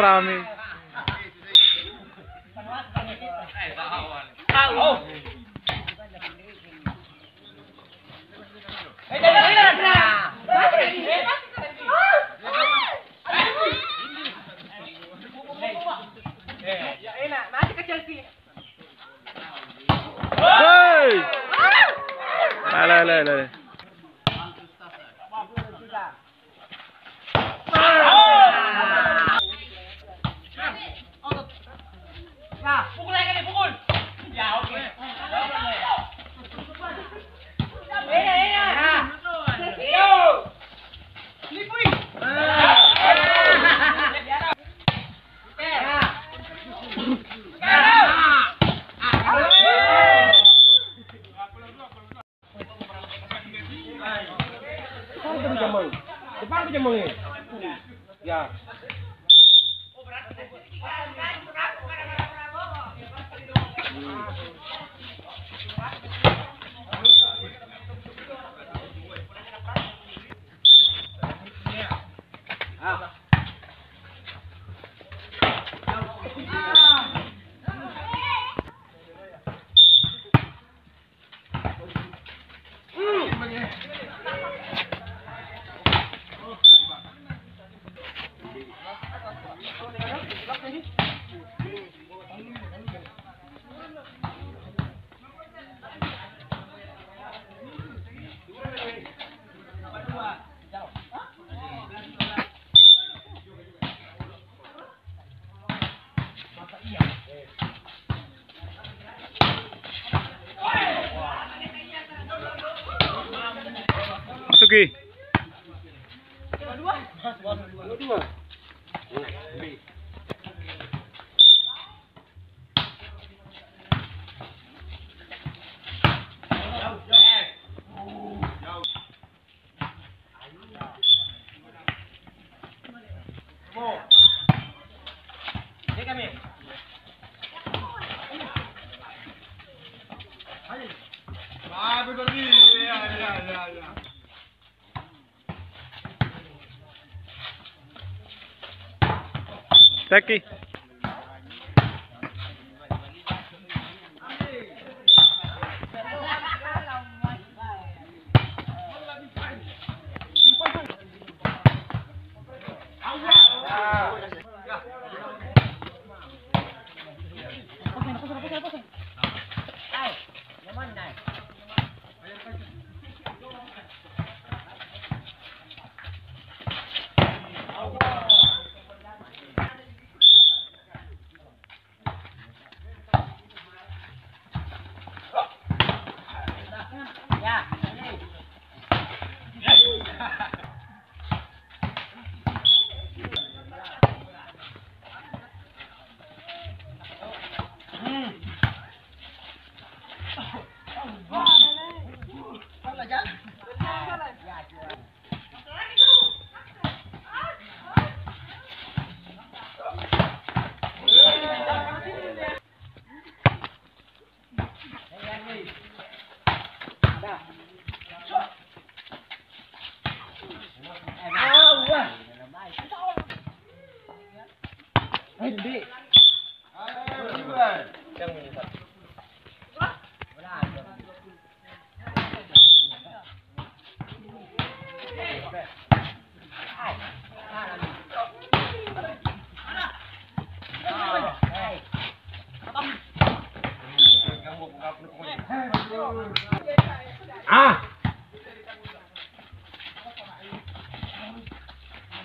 dami. Hey! Lele, lele, lele. itu jamong. Depan itu. Ya. Oh, berarti kan kan berapa berapa. Ya pasti dong. lagi. Dua-dua. Dua-dua. Come on. Ya. Allah. Hindi. Yang